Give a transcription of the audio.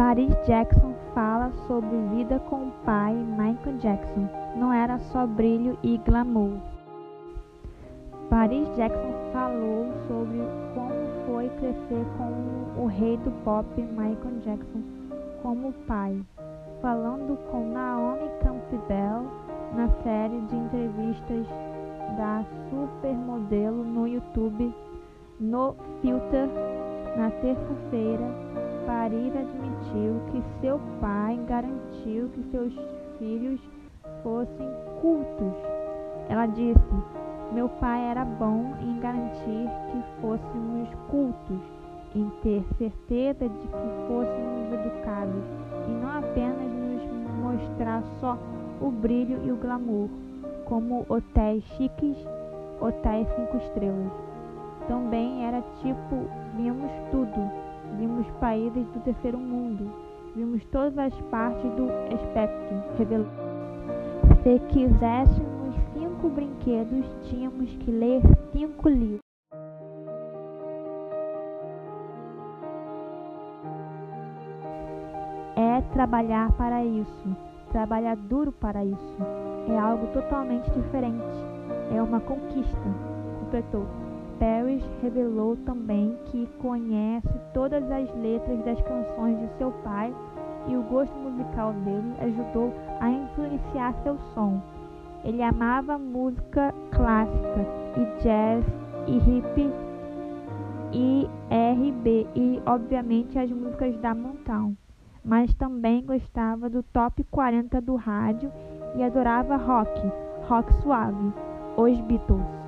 Paris Jackson fala sobre vida com o pai Michael Jackson. Não era só brilho e glamour. Paris Jackson falou sobre como foi crescer com o rei do pop Michael Jackson como pai, falando com Naomi Campbell na série de entrevistas da supermodelo no YouTube no Filter na terça-feira. Paris admitiu que seu pai garantiu que seus filhos fossem cultos. Ela disse: Meu pai era bom em garantir que fôssemos cultos, em ter certeza de que fôssemos educados e não apenas nos mostrar só o brilho e o glamour, como hotéis chiques, hotéis cinco estrelas. Também era tipo, vimos tudo, vimos países do terceiro mundo, vimos todas as partes do espectro. Se quiséssemos cinco brinquedos, tínhamos que ler cinco livros. É trabalhar para isso trabalhar duro para isso. É algo totalmente diferente. É uma conquista, completou. Paris revelou também que conhece todas as letras das canções de seu pai e o gosto musical dele ajudou a influenciar seu som. Ele amava música clássica e jazz e hip e R&B e obviamente as músicas da Motown mas também gostava do top 40 do rádio e adorava rock, rock suave, os Beatles.